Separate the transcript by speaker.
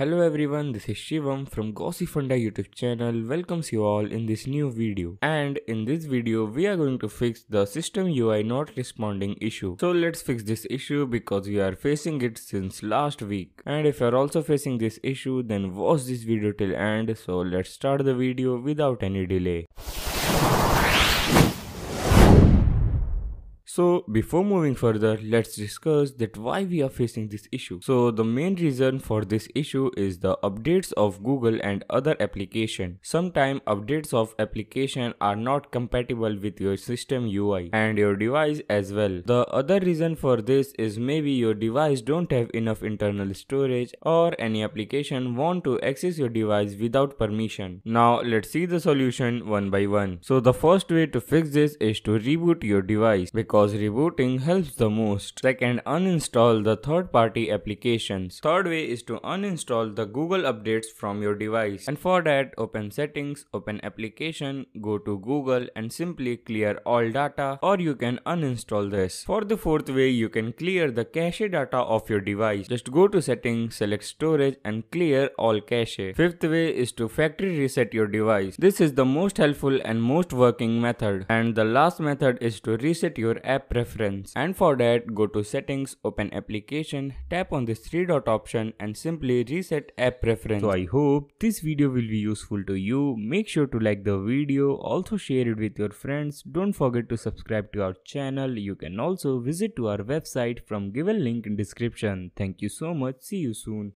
Speaker 1: Hello everyone, this is Shivam from Gossipfunda YouTube channel welcomes you all in this new video. And in this video, we are going to fix the system UI not responding issue. So let's fix this issue because we are facing it since last week. And if you are also facing this issue, then watch this video till end. So let's start the video without any delay. So before moving further, let's discuss that why we are facing this issue. So the main reason for this issue is the updates of Google and other application. Sometimes updates of application are not compatible with your system UI and your device as well. The other reason for this is maybe your device don't have enough internal storage or any application want to access your device without permission. Now let's see the solution one by one. So the first way to fix this is to reboot your device because because rebooting helps the most. Second, uninstall the third party applications. Third way is to uninstall the Google updates from your device. And for that, open settings, open application, go to Google and simply clear all data or you can uninstall this. For the fourth way, you can clear the cache data of your device. Just go to settings, select storage and clear all cache. Fifth way is to factory reset your device. This is the most helpful and most working method. And the last method is to reset your app preference. And for that go to settings open application tap on this three dot option and simply reset app preference. So i hope this video will be useful to you. Make sure to like the video. Also share it with your friends. Don't forget to subscribe to our channel. You can also visit to our website from given link in description. Thank you so much. See you soon